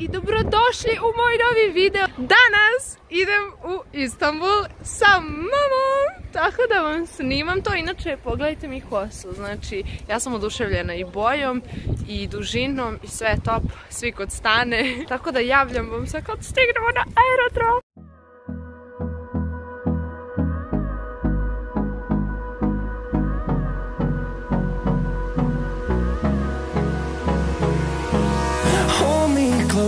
i dobrodošli u moj novi video. Danas idem u Istanbul sa mamom, tako da vam snimam to. Inače, pogledajte mi kosu, znači ja sam oduševljena i bojom i dužinom i sve je top, svi kod stane. Tako da javljam vam se kad stignemo na aerodrom.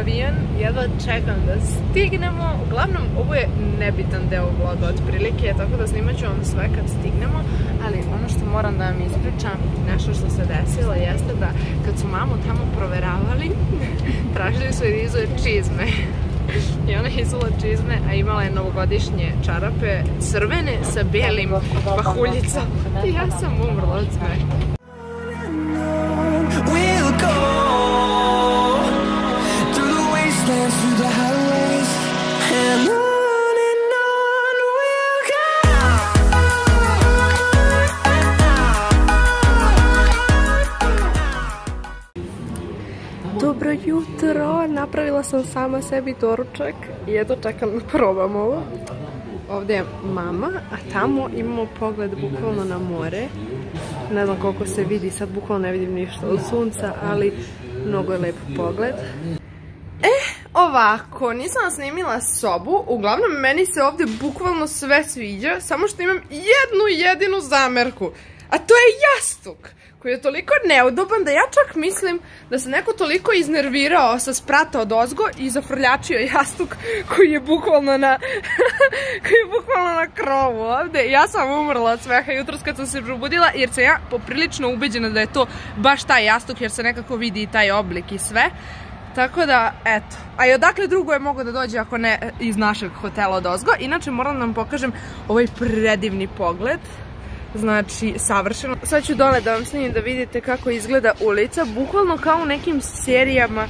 Avion, jedva čekam da stignemo. Uglavnom, ovo je nebitan deo vloga otprilike, tako da snimat ću vam sve kad stignemo, ali ono što moram da vam ispričam, nešto što se desilo, jeste da kad su mamu tamo proveravali, tražili su i izuje čizme. I ona je izula čizme, a imala je novogodišnje čarape, crvene sa belim pahuljicama. I ja sam umrla od smeha. Dobro jutro, napravila sam sama sebi doručak i eto čekam da probam ovo. Ovdje je mama, a tamo imamo pogled bukvalno na more. Ne znam koliko se vidi, sad bukvalno ne vidim ništa od sunca, ali mnogo je lep pogled. Ovako, nisam snimila sobu, uglavnom meni se ovdje bukvalno sve sviđa, samo što imam jednu jedinu zamerku, a to je jastuk koji je toliko neudoban da ja čak mislim da se neko toliko iznervirao sa sprata od ozgo i zafrljačio jastuk koji je bukvalno na koji je bukvalno na krovu ovde. Ja sam umrla od sveha jutros kad sam se probudila jer sam ja poprilično ubeđena da je to baš taj jastuk jer se nekako vidi i taj oblik i sve. Tako da, eto. A i odakle drugo je mogo da dođe ako ne iz našeg hotela od Ozgo. Inače, moram da vam pokažem ovaj predivni pogled. Znači, savršeno. Sad ću dole da vam snimim da vidite kako izgleda ulica. Bukvalno kao u nekim serijama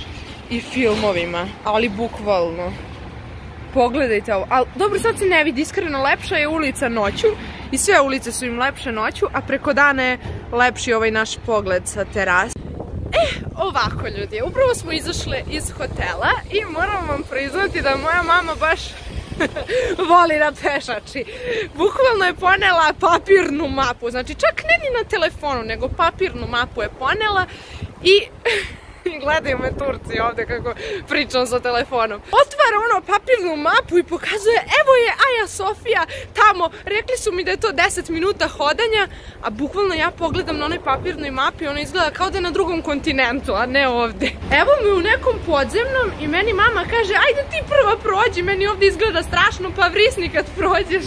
i filmovima. Ali bukvalno. Pogledajte ovo. Ali, dobro, sad se ne vidi. Iskreno, lepša je ulica noću. I sve ulice su im lepše noću. A preko dana je lepši ovaj naš pogled sa terase. Ovako ljudi, upravo smo izašle iz hotela i moram vam priznati da moja mama baš voli da pešači. Bukvalno je ponela papirnu mapu, znači čak ne ni na telefonu, nego papirnu mapu je ponela i i gledaju me Turci ovde kako pričam sa telefonom. Otvara ono papirnu mapu i pokazuje, evo je Aja Sofija tamo, rekli su mi da je to 10 minuta hodanja, a bukvalno ja pogledam na onoj papirnoj mapi, ono izgleda kao da je na drugom kontinentu, a ne ovde. Evo me u nekom podzemnom i meni mama kaže, ajde ti prva prođi, meni ovde izgleda strašno, pa vrisni kad prođeš.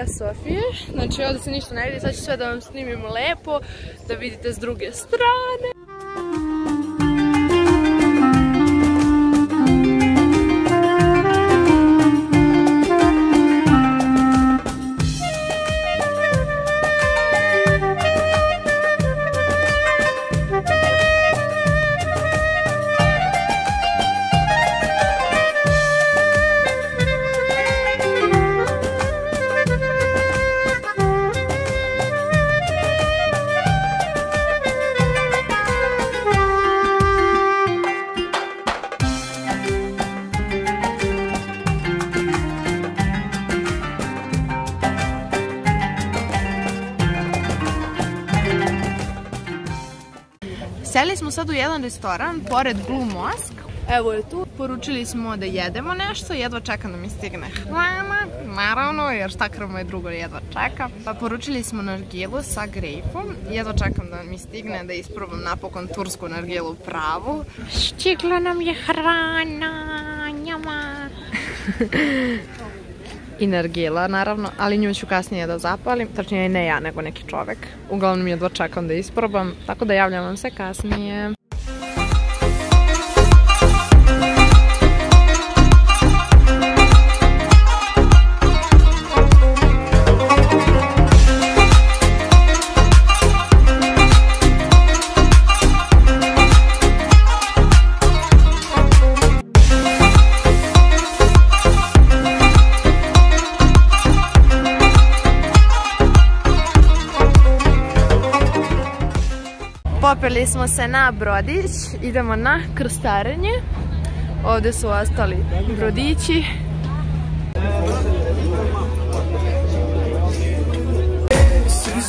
Aja Sofije, znači ovdje se ništa ne vidi, sad ću sve da vam snimimo lepo, da vidite s druge strane. Seli smo sad u jedan restoran pored Blue Mosque. Evo je tu. Poručili smo da jedemo nešto, jedva čekam da mi stigne hrana, naravno, jer šta krv moje drugo jedva čeka. Pa poručili smo nargilu sa grejpom. Jedva čekam da mi stigne da isprobam napokon tursku nargilu pravu. Stigla nam je hrana, njama. i nargila, naravno, ali nju ću kasnije da zapalim, tačnije ne ja, nego neki čovek. Uglavnom jedva čekam da isprobam, tako da javljam vam se kasnije. Popeli smo se na brodić, idemo na krstarenje. Ovde su ostali brodići.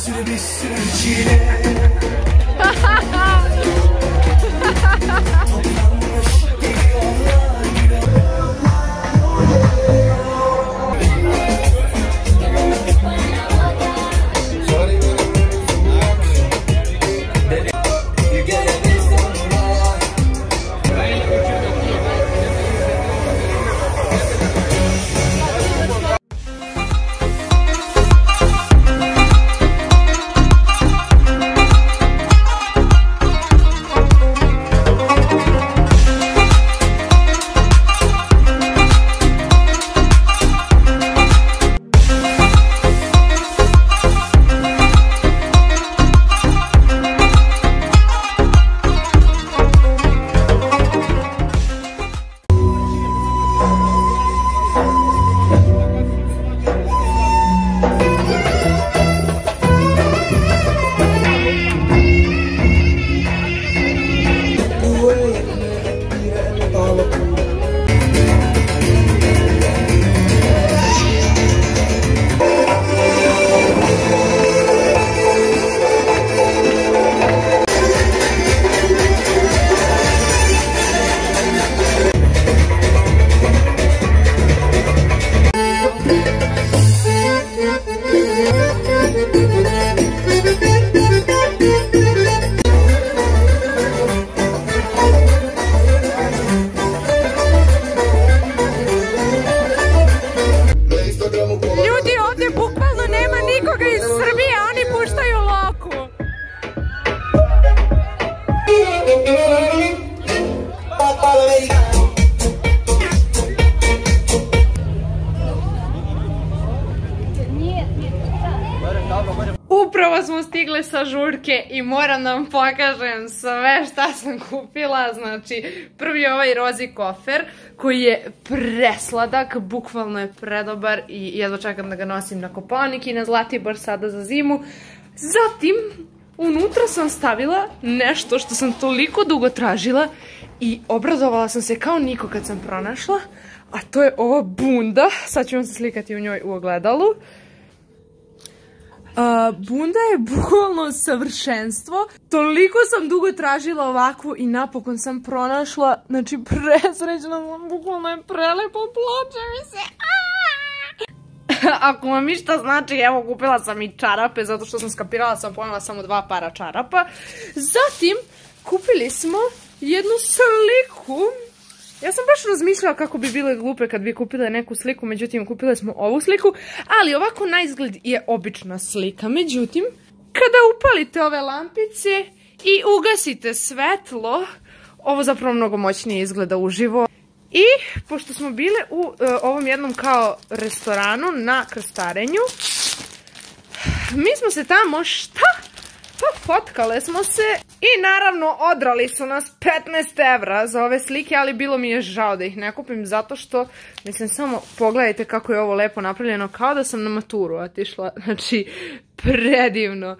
Ljudi, Smo stigle sa žurke i moram da vam pokažem sve šta sam kupila. Znači, prvi je ovaj rozi kofer koji je presladak, bukvalno je predobar i jedva čekam da ga nosim na Kopaonik i na Zlatibor sada za zimu. Zatim, unutra sam stavila nešto što sam toliko dugo tražila i obrazovala sam se kao niko kad sam pronašla, a to je ova bunda. Sad ću vam se slikati u njoj u ogledalu. Uh, bunda je bukvalno savršenstvo. Toliko sam dugo tražila ovakvu i napokon sam pronašla. Znači, presrećna sam, bukvalno je prelepo, ploče mi se. Ako vam išta znači, evo, kupila sam i čarape, zato što sam skapirala, sam ponela samo dva para čarapa. Zatim, kupili smo jednu sliku Ja sam baš razmišljala kako bi bile glupe kad bi kupile neku sliku, međutim kupile smo ovu sliku, ali ovako na izgled je obična slika. Međutim, kada upalite ove lampice i ugasite svetlo, ovo zapravo mnogo moćnije izgleda uživo. I, pošto smo bile u uh, ovom jednom kao restoranu na krstarenju, mi smo se tamo šta? Pa fotkale smo se i naravno odrali su nas 15 evra za ove slike, ali bilo mi je žao da ih ne kupim zato što, mislim, samo pogledajte kako je ovo lepo napravljeno, kao da sam na maturu otišla, znači predivno.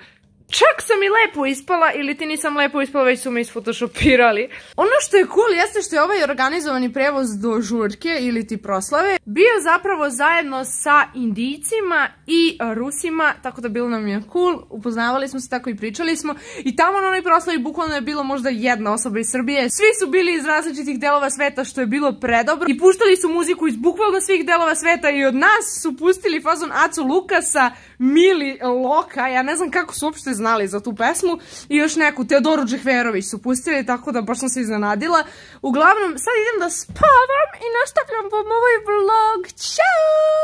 Čak sam i lepo ispala ili ti nisam lepo ispala, već su me isfotoshopirali. Ono što je cool jeste što je ovaj organizovani prevoz do žurke ili ti proslave bio zapravo zajedno sa Indijcima i Rusima, tako da bilo nam je cool, upoznavali smo se tako i pričali smo i tamo na onoj proslavi bukvalno je bilo možda jedna osoba iz Srbije. Svi su bili iz različitih delova sveta što je bilo predobro i puštali su muziku iz bukvalno svih delova sveta i od nas su pustili fazon Acu Lukasa, Mili Loka, ja ne znam kako su uopšte znali za tu pesmu i još neku Teodoru Džehverović su pustili, tako da baš sam se iznenadila. Uglavnom, sad idem da spavam i nastavljam vam ovaj vlog. Ćao!